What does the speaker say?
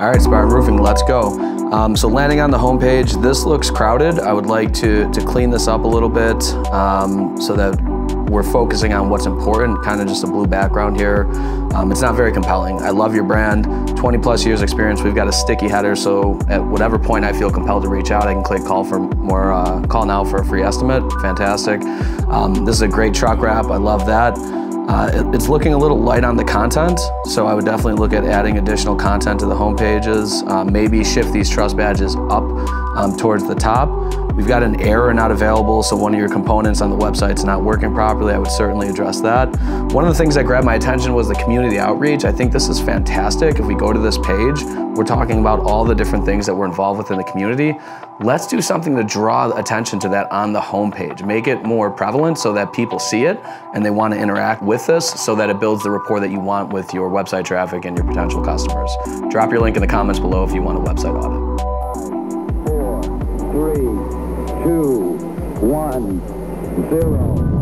All right, Spartan Roofing, let's go. Um, so landing on the homepage, this looks crowded. I would like to, to clean this up a little bit um, so that we're focusing on what's important, kind of just a blue background here. Um, it's not very compelling. I love your brand, 20 plus years experience. We've got a sticky header, so at whatever point I feel compelled to reach out, I can click call for more, uh, call now for a free estimate. Fantastic. Um, this is a great truck wrap. I love that. Uh, it, it's looking a little light on the content, so I would definitely look at adding additional content to the home pages. Uh, maybe shift these trust badges up um, towards the top. We've got an error not available, so one of your components on the website's not working properly. I would certainly address that. One of the things that grabbed my attention was the community outreach. I think this is fantastic. If we go to this page, we're talking about all the different things that we're involved with in the community. Let's do something to draw attention to that on the homepage. Make it more prevalent so that people see it and they want to interact with this so that it builds the rapport that you want with your website traffic and your potential customers. Drop your link in the comments below if you want a website audit. One, zero.